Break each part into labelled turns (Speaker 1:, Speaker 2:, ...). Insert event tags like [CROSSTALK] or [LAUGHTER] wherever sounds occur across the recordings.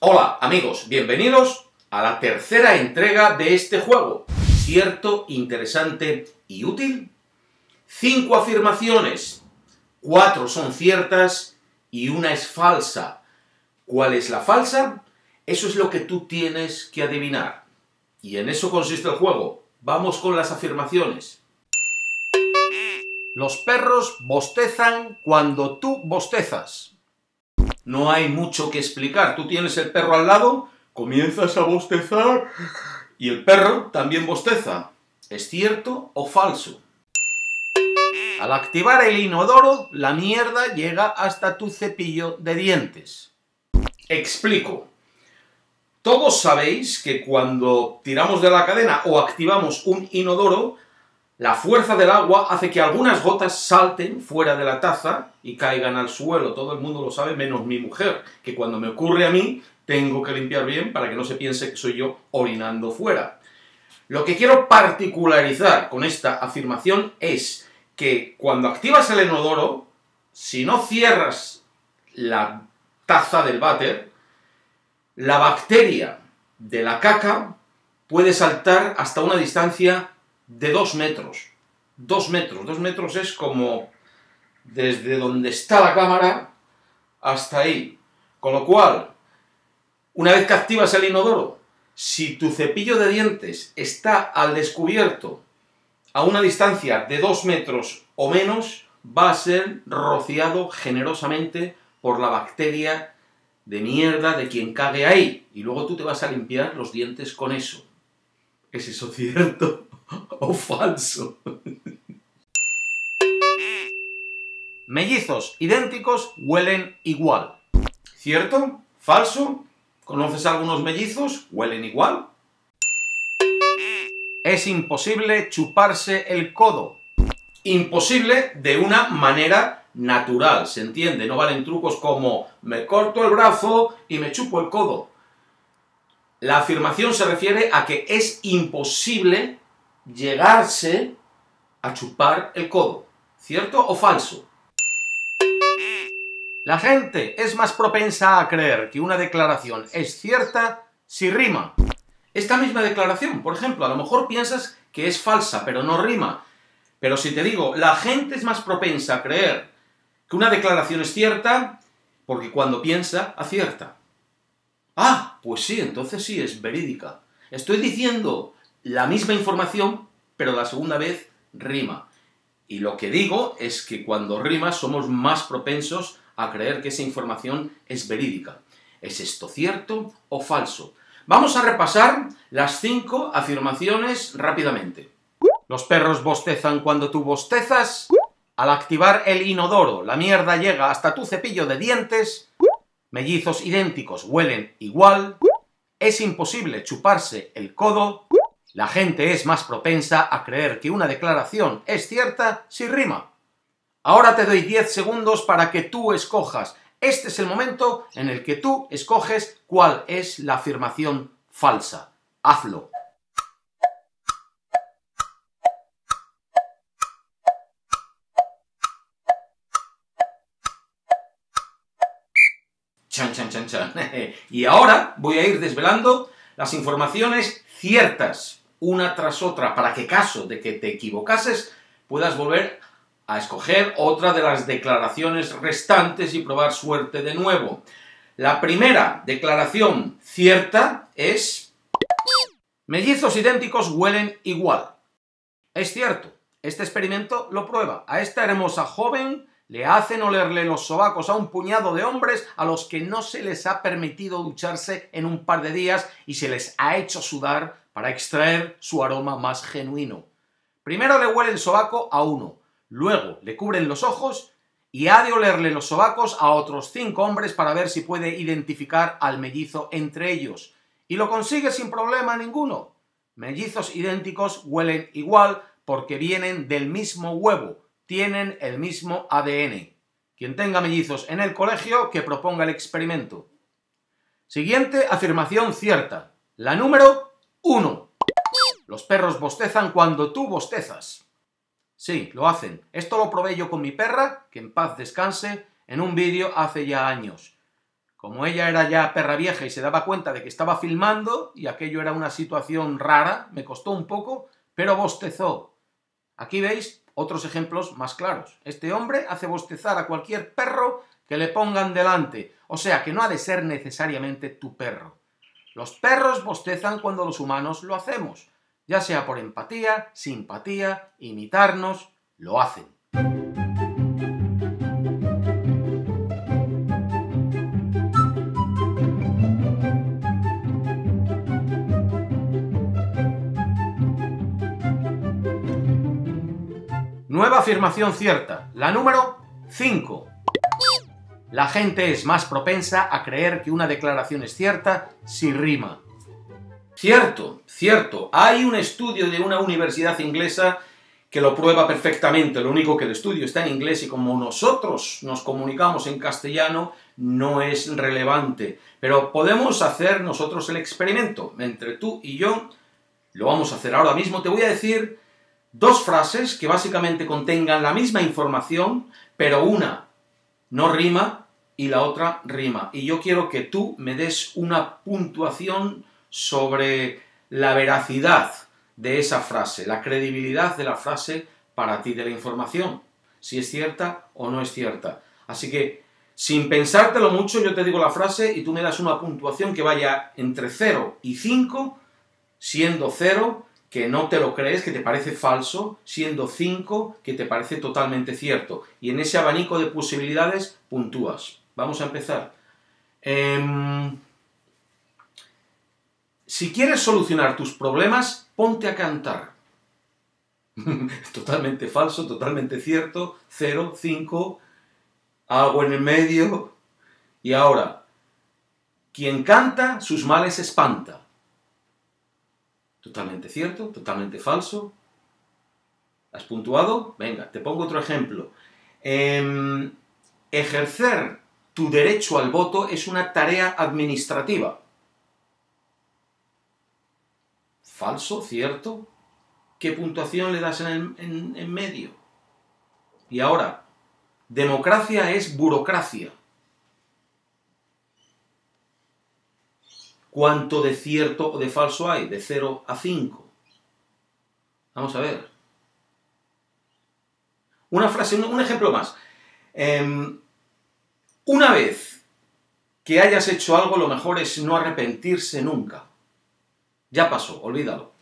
Speaker 1: Hola amigos, bienvenidos a la tercera entrega de este juego. ¿Cierto, interesante y útil? Cinco afirmaciones, cuatro son ciertas y una es falsa. ¿Cuál es la falsa? Eso es lo que tú tienes que adivinar. Y en eso consiste el juego. Vamos con las afirmaciones. Los perros bostezan cuando tú bostezas. No hay mucho que explicar. Tú tienes el perro al lado, comienzas a bostezar y el perro también bosteza. ¿Es cierto o falso? Al activar el inodoro, la mierda llega hasta tu cepillo de dientes. Explico. Todos sabéis que cuando tiramos de la cadena o activamos un inodoro, la fuerza del agua hace que algunas gotas salten fuera de la taza y caigan al suelo. Todo el mundo lo sabe, menos mi mujer, que cuando me ocurre a mí, tengo que limpiar bien para que no se piense que soy yo orinando fuera. Lo que quiero particularizar con esta afirmación es que cuando activas el inodoro, si no cierras la taza del váter, la bacteria de la caca puede saltar hasta una distancia de dos metros. Dos metros. Dos metros es como desde donde está la cámara hasta ahí. Con lo cual, una vez que activas el inodoro, si tu cepillo de dientes está al descubierto a una distancia de dos metros o menos, va a ser rociado generosamente por la bacteria de mierda de quien cague ahí. Y luego tú te vas a limpiar los dientes con eso. ¿Es eso cierto o falso? Mellizos idénticos huelen igual. ¿Cierto? ¿Falso? ¿Conoces algunos mellizos? ¿Huelen igual? Es imposible chuparse el codo. Imposible de una manera natural, ¿se entiende? No valen trucos como me corto el brazo y me chupo el codo. La afirmación se refiere a que es imposible llegarse a chupar el codo. ¿Cierto o falso? La gente es más propensa a creer que una declaración es cierta si rima. Esta misma declaración, por ejemplo, a lo mejor piensas que es falsa, pero no rima. Pero si te digo, la gente es más propensa a creer que una declaración es cierta porque cuando piensa, acierta. Ah, pues sí, entonces sí, es verídica. Estoy diciendo la misma información, pero la segunda vez rima. Y lo que digo es que cuando rima somos más propensos a creer que esa información es verídica. ¿Es esto cierto o falso? Vamos a repasar las cinco afirmaciones rápidamente. Los perros bostezan cuando tú bostezas. Al activar el inodoro, la mierda llega hasta tu cepillo de dientes. Mellizos idénticos huelen igual. Es imposible chuparse el codo. La gente es más propensa a creer que una declaración es cierta si rima. Ahora te doy 10 segundos para que tú escojas. Este es el momento en el que tú escoges cuál es la afirmación falsa. Hazlo. Chan, chan, chan, chan. [LAUGHS] y ahora voy a ir desvelando las informaciones ciertas, una tras otra, para que caso de que te equivocases, puedas volver a escoger otra de las declaraciones restantes y probar suerte de nuevo. La primera declaración cierta es... Mellizos idénticos huelen igual. Es cierto, este experimento lo prueba. A esta hermosa joven le hacen olerle los sobacos a un puñado de hombres a los que no se les ha permitido ducharse en un par de días y se les ha hecho sudar para extraer su aroma más genuino. Primero le huele el sobaco a uno, luego le cubren los ojos y ha de olerle los sobacos a otros cinco hombres para ver si puede identificar al mellizo entre ellos. Y lo consigue sin problema ninguno. Mellizos idénticos huelen igual porque vienen del mismo huevo, tienen el mismo ADN. Quien tenga mellizos en el colegio, que proponga el experimento. Siguiente afirmación cierta. La número 1. Los perros bostezan cuando tú bostezas. Sí, lo hacen. Esto lo probé yo con mi perra, que en paz descanse, en un vídeo hace ya años. Como ella era ya perra vieja y se daba cuenta de que estaba filmando y aquello era una situación rara, me costó un poco, pero bostezó. Aquí veis otros ejemplos más claros. Este hombre hace bostezar a cualquier perro que le pongan delante, o sea que no ha de ser necesariamente tu perro. Los perros bostezan cuando los humanos lo hacemos, ya sea por empatía, simpatía, imitarnos, lo hacen. Nueva afirmación cierta, la número 5. La gente es más propensa a creer que una declaración es cierta si rima. Cierto, cierto. Hay un estudio de una universidad inglesa que lo prueba perfectamente. Lo único que el estudio está en inglés y como nosotros nos comunicamos en castellano, no es relevante. Pero podemos hacer nosotros el experimento. Entre tú y yo, lo vamos a hacer ahora mismo. Te voy a decir dos frases que básicamente contengan la misma información, pero una no rima y la otra rima. Y yo quiero que tú me des una puntuación sobre la veracidad de esa frase, la credibilidad de la frase para ti, de la información, si es cierta o no es cierta. Así que, sin pensártelo mucho, yo te digo la frase y tú me das una puntuación que vaya entre 0 y 5, siendo 0 que no te lo crees, que te parece falso, siendo 5 que te parece totalmente cierto. Y en ese abanico de posibilidades puntúas. Vamos a empezar. Em, si quieres solucionar tus problemas, ponte a cantar. [LAUGHS] totalmente falso, totalmente cierto, 0, 5, algo en el medio. Y ahora, quien canta, sus males espanta. Totalmente cierto, totalmente falso. ¿Has puntuado? Venga, te pongo otro ejemplo. Em, ejercer tu derecho al voto es una tarea administrativa. Falso, cierto. ¿Qué puntuación le das en, en medio? Y ahora, democracia es burocracia. ¿Cuánto de cierto o de falso hay? De 0 a 5. Vamos a ver. Una frase, un ejemplo más. Em, una vez que hayas hecho algo, lo mejor es no arrepentirse nunca. Ya pasó, olvídalo.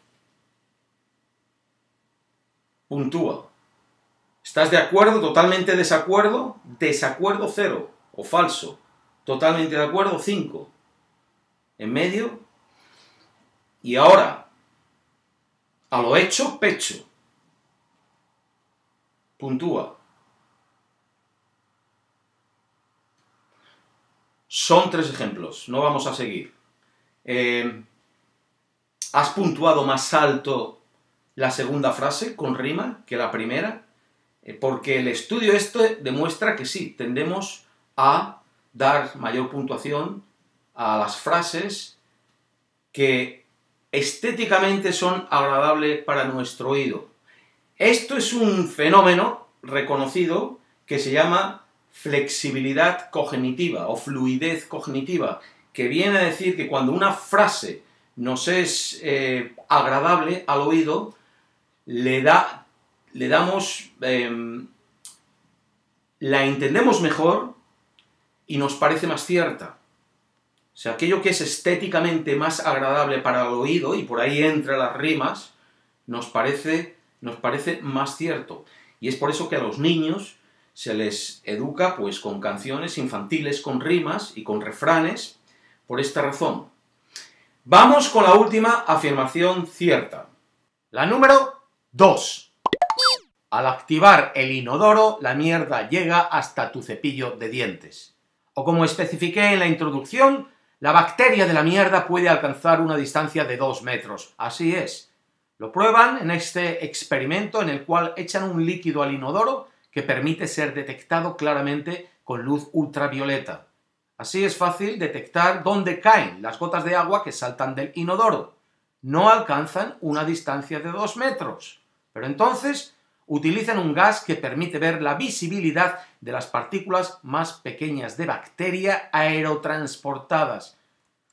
Speaker 1: Puntúa. ¿Estás de acuerdo? ¿Totalmente desacuerdo? Desacuerdo cero o falso. Totalmente de acuerdo 5 en medio. Y ahora, a lo hecho, pecho. Puntúa. Son tres ejemplos, no vamos a seguir. Eh, ¿Has puntuado más alto la segunda frase con rima que la primera? Eh, porque el estudio este demuestra que sí, tendemos a dar mayor puntuación a las frases que estéticamente son agradables para nuestro oído. Esto es un fenómeno reconocido que se llama flexibilidad cognitiva o fluidez cognitiva, que viene a decir que cuando una frase nos es eh, agradable al oído, le, da, le damos, em, la entendemos mejor y nos parece más cierta. O sea, aquello que es estéticamente más agradable para el oído, y por ahí entra las rimas, nos parece, nos parece más cierto. Y es por eso que a los niños se les educa pues con canciones infantiles, con rimas y con refranes, por esta razón. Vamos con la última afirmación cierta. La número 2. Al activar el inodoro, la mierda llega hasta tu cepillo de dientes. O como especifiqué en la introducción, la bacteria de la mierda puede alcanzar una distancia de 2 metros. Así es. Lo prueban en este experimento en el cual echan un líquido al inodoro que permite ser detectado claramente con luz ultravioleta. Así es fácil detectar dónde caen las gotas de agua que saltan del inodoro. No alcanzan una distancia de 2 metros. Pero entonces, utilizan un gas que permite ver la visibilidad de las partículas más pequeñas de bacteria aerotransportadas.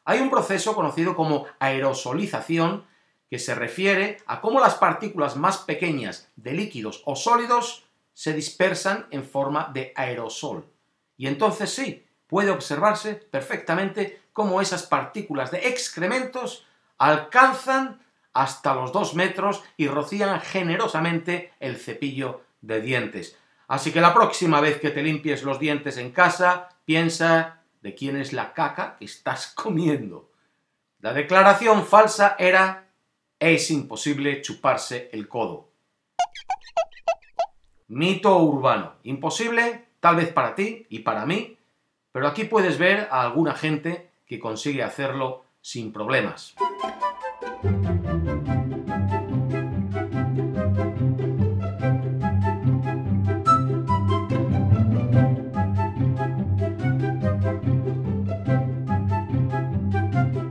Speaker 1: Hay un proceso conocido como aerosolización que se refiere a cómo las partículas más pequeñas de líquidos o sólidos se dispersan en forma de aerosol. Y entonces sí, puede observarse perfectamente cómo esas partículas de excrementos alcanzan hasta los dos metros y rocían generosamente el cepillo de dientes. Así que la próxima vez que te limpies los dientes en casa, piensa de quién es la caca que estás [LAUGHS] comiendo. La declaración falsa era es imposible chuparse el codo. Mito urbano. Imposible, tal vez para ti y para mí, pero aquí puedes ver a alguna gente que consigue hacerlo sin problemas.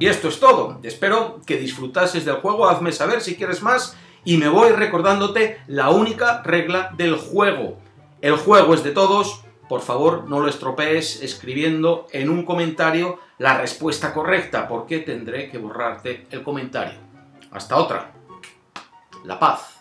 Speaker 1: Y esto es todo. Espero que disfrutases del juego. Hazme saber si quieres más. Y me voy recordándote la única regla del juego. El juego es de todos. Por favor, no lo estropees escribiendo en un comentario la respuesta correcta, porque tendré que borrarte el comentario. Hasta otra. La paz.